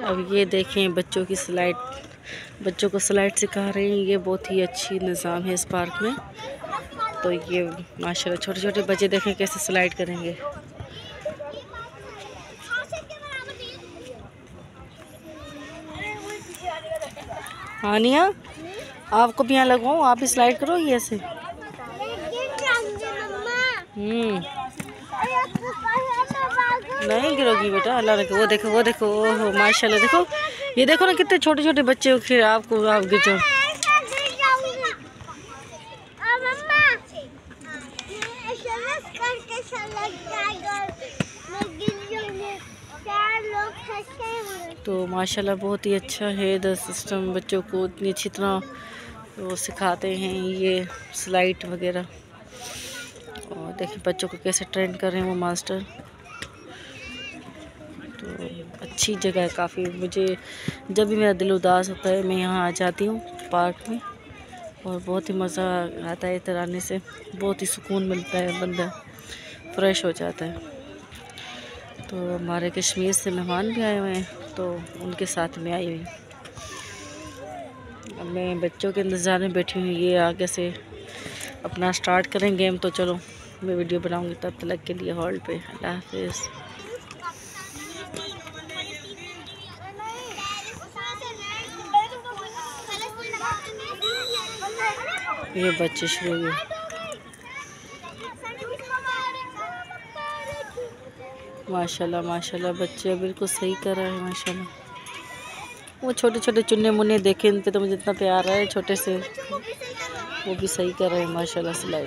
अब ये देखें बच्चों की स्लाइड बच्चों को स्लाइड सिखा रहे हैं। ये बहुत ही अच्छी निज़ाम है इस पार्क में। तो ये माशा छोटे छोटे बच्चे देखें कैसे स्लाइड करेंगे। हानिया आपको भी यहाँ लगवाऊँ? आप भी स्लाइड करो ये ऐसे। हम्म। नहीं गिरोगी बेटा, अल्लाह रखे वो देखो वो देखो, ओहो, माशाल्लाह, देखो, ये देखो ना कितने छोटे छोटे बच्चे हो फिर आपको आप गिर जाओ। तो माशाल्लाह बहुत ही अच्छा है इधर सिस्टम बच्चों को इतनी अच्छी तरह वो सिखाते हैं, ये स्लाइड वगैरह। और देखिए बच्चों को कैसे ट्रेंड कर रहे हैं वो मास्टर तो अच्छी जगह है काफ़ी। मुझे जब भी मेरा दिल उदास होता है, मैं यहाँ आ जाती हूँ पार्क में और बहुत ही मज़ा आता है इधर आने से। बहुत ही सुकून मिलता है, बंदा फ्रेश हो जाता है। तो हमारे कश्मीर से मेहमान भी आए हुए हैं तो उनके साथ में आई हुई। अब मैं बच्चों के इंतज़ार में बैठी हुई ये आगे से अपना स्टार्ट करें गेम तो चलो मैं वीडियो बनाऊँगी। तब तक के लिए हॉल पे, अल्लाह हाफिज़। ये बच्चे शुरू हुए। माशाल्लाह माशाल्लाह, बच्चे बिल्कुल सही कर रहे हैं, माशाल्लाह। वो छोटे छोटे चुन्ने मुन्ने देखे इन पे तो मुझे इतना प्यार है, छोटे से। वो भी सही कर रहे हैं, माशाल्लाह, सिलाई।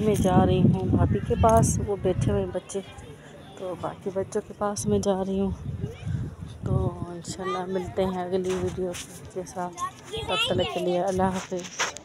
मैं जा रही हूँ भाभी के पास, वो बैठे हुए बच्चे। तो बाकी बच्चों के पास मैं जा रही हूँ। तो इंशाल्लाह मिलते हैं अगली वीडियो के साथ। तब तक के लिए अल्लाह हाफिज़।